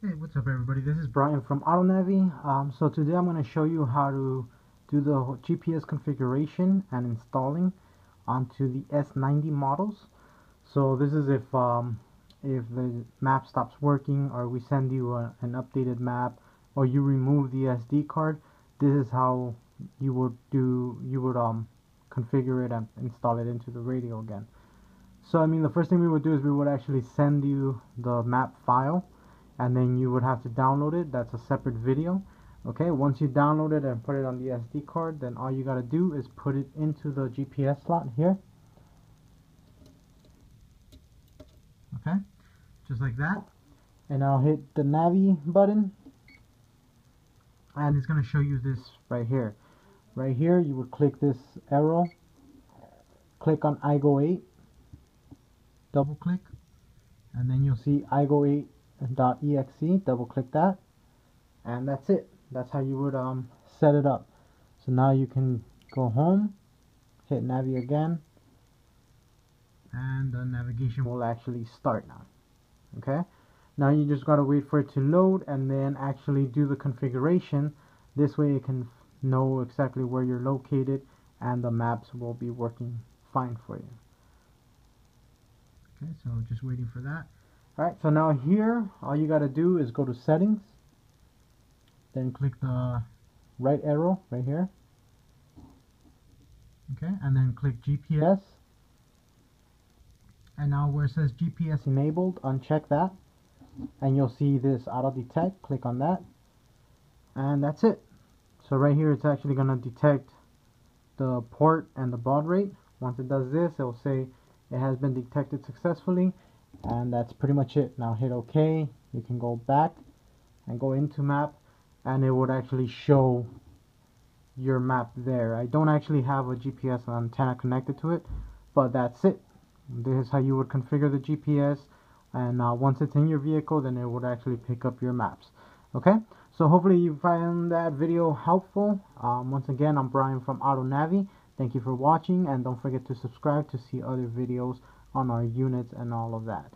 Hey, what's up everybody? This is Brian from OttoNavi. Um, so today I'm going to show you how to do the GPS configuration and installing onto the S90 models. So this is if um, if the map stops working or we send you a, an updated map or you remove the SD card. This is how you would do you would um configure it and install it into the radio again. So I mean the first thing we would do is we would actually send you the map file and then you would have to download it. That's a separate video okay? Once you download it and put it on the SD card then all you gotta do is put it into the GPS slot here okay? Just like that. And I'll hit the Navi button and it's gonna show you this right here. Right here you would click this arrow click on iGo 8 double click and then you'll see iGo 8 .exe double click that and that's it. That's how you would um set it up. So now you can go home hit Navi again and the navigation will actually start now okay? Now you just gotta wait for it to load and then actually do the configuration. This way it can know exactly where you're located and the maps will be working fine for you. Okay so just waiting for that Alright, so now here, all you got to do is go to settings, then click the right arrow right here, okay, and then click GPS, and now where it says GPS enabled, uncheck that, and you'll see this auto detect, click on that, and that's it. So right here, it's actually going to detect the port and the baud rate. Once it does this, it will say it has been detected successfully and that's pretty much it. Now hit OK. You can go back and go into map and it would actually show your map there. I don't actually have a GPS antenna connected to it but that's it. This is how you would configure the GPS and uh, once it's in your vehicle then it would actually pick up your maps. Okay? So hopefully you found that video helpful. Um, once again I'm Brian from OttoNavi thank you for watching and don't forget to subscribe to see other videos on our units and all of that.